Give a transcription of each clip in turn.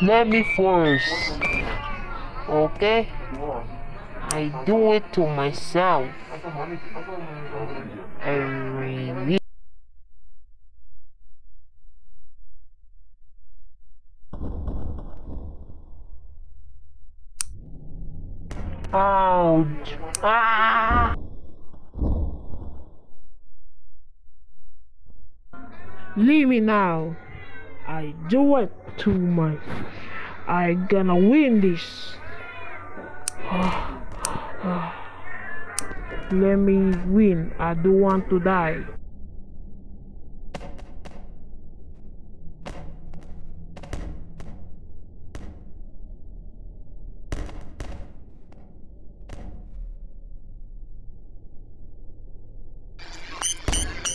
Let me first. Okay? I do it to myself. I really. Ouch! Ah! Leave me now. I do it to my. I gonna win this. Let me win. I don't want to die.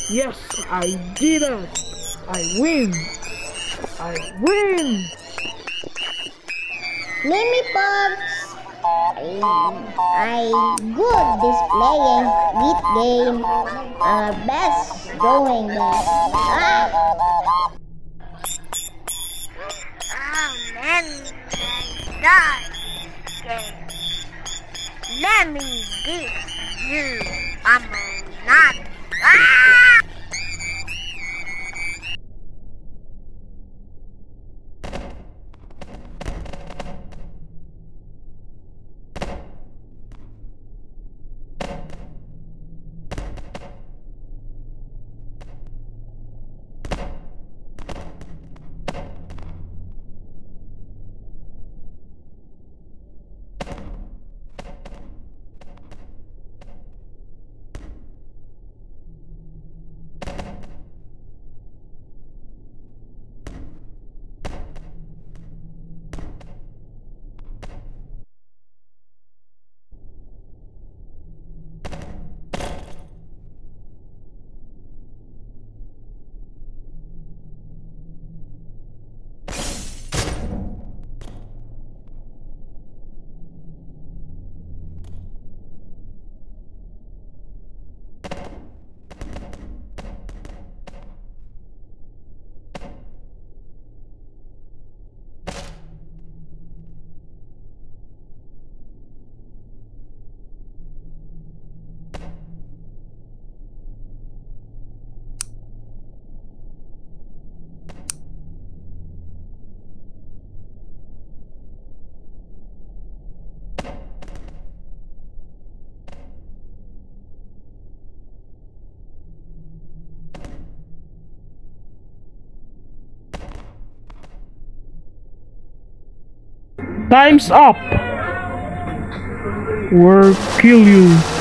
Yes, I did it. I win. I win. Me box. I, I good displaying with game. Uh, best going there. Ah. Oh, me die. Okay. Let me give you. I'm not. Ah! Time's up. We'll kill you.